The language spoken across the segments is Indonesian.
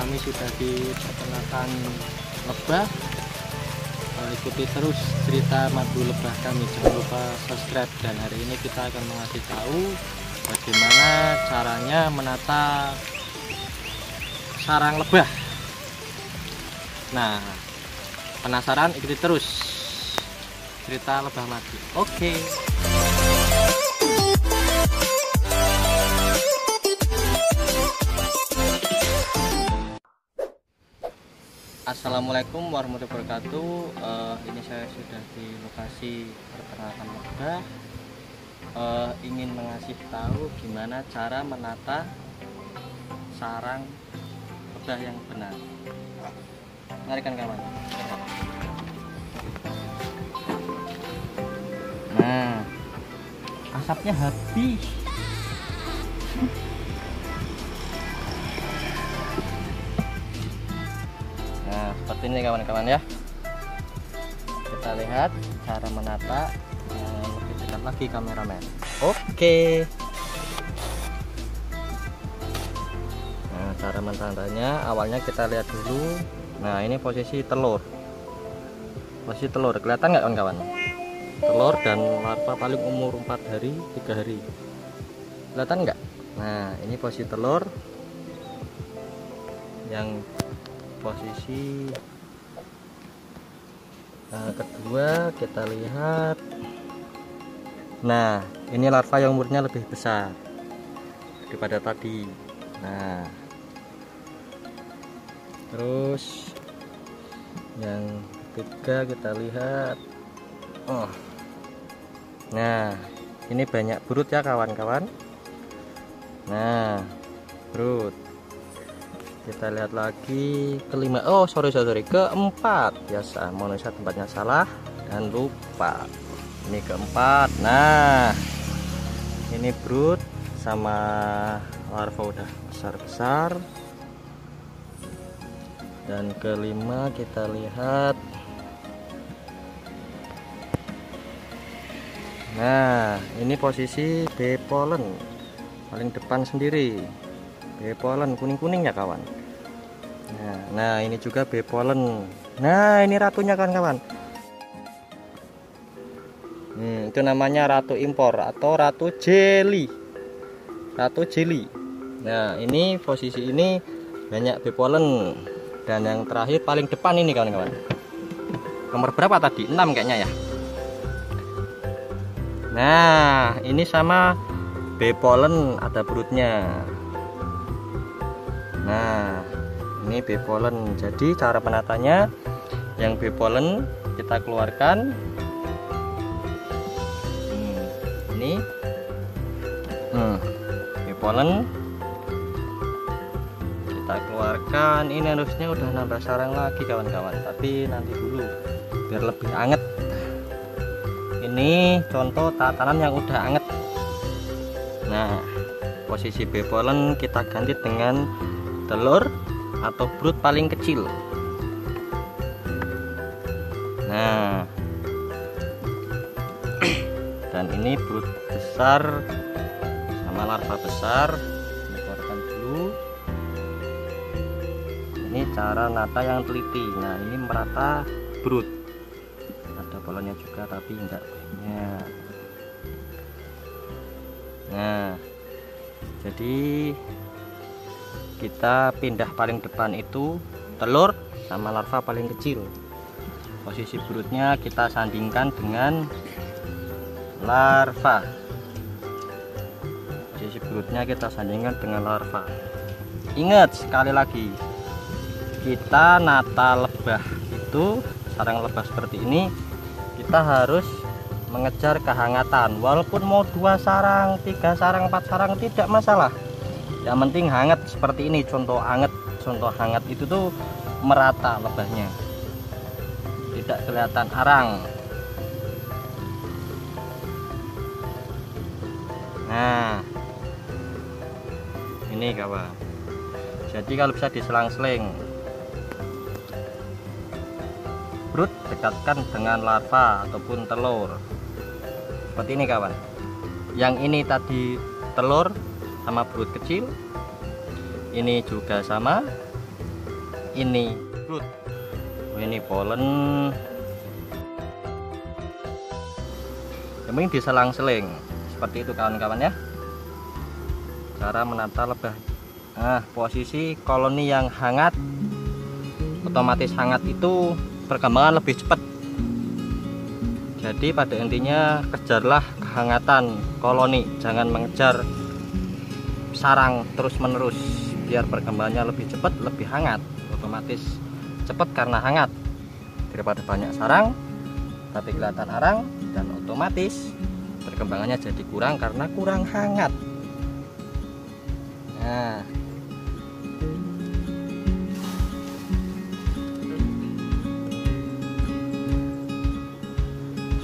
kami sudah di peternakan lebah. Eh, ikuti terus cerita madu lebah kami. Jangan lupa subscribe. Dan hari ini kita akan mengasih tahu bagaimana caranya menata sarang lebah. Nah penasaran? Ikuti terus cerita lebah madu. Oke Assalamualaikum warahmatullahi wabarakatuh. Eh, Ini saya sudah di lokasi peternakan lebah Eh, Ingin mengasih tahu gimana cara menata sarang lebah yang benar. Mari kan kawan Nah Asapnya habis seperti ini kawan-kawan ya. Kita lihat cara menata eh, lebih dekat lagi kameramen. Oke. Nah, cara menatanya awalnya kita lihat dulu. Nah, ini posisi telur. Posisi telur, kelihatan nggak kawan-kawan? Telur dan larva paling umur 4 hari, 3 hari. Kelihatan nggak? Nah, ini posisi telur yang posisi nah, kedua kita lihat. Nah ini larva yang umurnya lebih besar daripada tadi. Nah terus yang ketiga kita lihat. Oh. Nah ini banyak burut ya kawan-kawan. Nah burut kita lihat lagi kelima oh sorry sorry keempat. Biasa mohon saya tempatnya salah. Dan lupa. Ini keempat. Nah ini brood sama larva udah besar besar dan kelima kita lihat. Nah ini posisi bepolen paling depan sendiri. Bepolen kuning-kuning ya kawan nah, nah ini juga bepolen nah ini ratunya kawan-kawan. Hmm, itu namanya ratu impor atau ratu jelly ratu jelly nah ini posisi ini banyak bepolen dan yang terakhir paling depan ini kawan-kawan. Nomor berapa tadi? 6 kayaknya ya. Nah ini sama bepolen ada perutnya. Nah, ini B pollen. Jadi cara penatanya yang B pollen kita keluarkan. Hmm, ini hmm, B pollen kita keluarkan. Ini harusnya udah nambah sarang lagi kawan-kawan. Tapi nanti dulu biar lebih anget. Ini contoh tatanan yang udah anget. Nah, posisi B pollen kita ganti dengan telur atau brood paling kecil. Nah. Dan ini brood besar sama larva besar. Keluarkan dulu. Ini cara nata yang teliti. Nah ini merata brood ada bolanya juga tapi enggak banyak. Nah jadi kita pindah paling depan itu telur sama larva paling kecil. Posisi broodnya kita sandingkan dengan larva. Posisi broodnya kita sandingkan dengan larva. Ingat sekali lagi kita nata lebah itu sarang lebah seperti ini kita harus mengejar kehangatan. Walaupun mau dua sarang tiga sarang empat sarang tidak masalah yang penting hangat seperti ini contoh hangat contoh hangat itu tuh merata lebahnya. Tidak kelihatan arang. Nah ini kawan. Jadi kalau bisa diselang-seling. Brood dekatkan dengan larva ataupun telur. Seperti ini kawan. Yang ini tadi telur sama perut kecil. Ini juga sama. Ini good oh, ini polen yang penting diselang-seling. Seperti itu kawan-kawan ya. Cara menata lebah. Nah posisi koloni yang hangat otomatis hangat itu perkembangan lebih cepat. Jadi pada intinya kejarlah kehangatan koloni. Jangan mengejar sarang terus menerus biar perkembangannya lebih cepat lebih hangat. Otomatis cepat karena hangat. Daripada banyak sarang tapi kelihatan arang dan otomatis perkembangannya jadi kurang karena kurang hangat. Nah.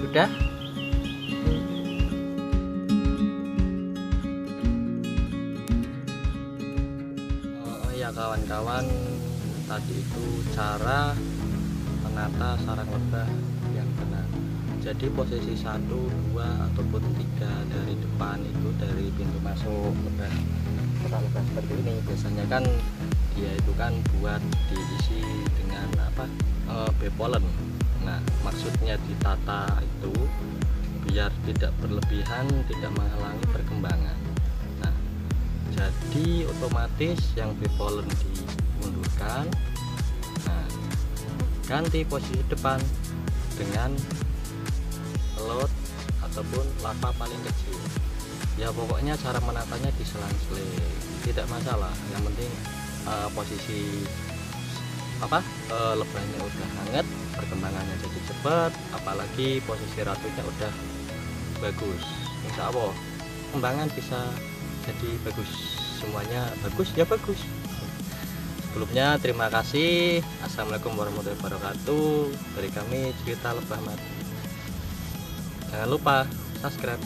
Sudah kawan-kawan tadi itu cara menata sarang lebah yang benar jadi posisi satu dua ataupun tiga dari depan itu dari pintu masuk lebah lebah seperti ini. Biasanya kan dia itu kan buat diisi dengan apa? E, bepolen nah maksudnya ditata itu biar tidak berlebihan tidak menghalangi perkembangan jadi otomatis yang bipolen dimundurkan nah ganti posisi depan dengan lot ataupun lava paling kecil. Ya pokoknya cara menatanya diselang-seling tidak masalah. Yang penting uh, posisi apa uh, lebahnya udah hangat perkembangannya jadi cepat apalagi posisi ratunya udah bagus. Insya Allah kembangan bisa jadi bagus. Semuanya bagus? Ya bagus. Sebelumnya terima kasih. Assalamualaikum warahmatullahi wabarakatuh. Dari kami cerita lebah mati. Jangan lupa subscribe.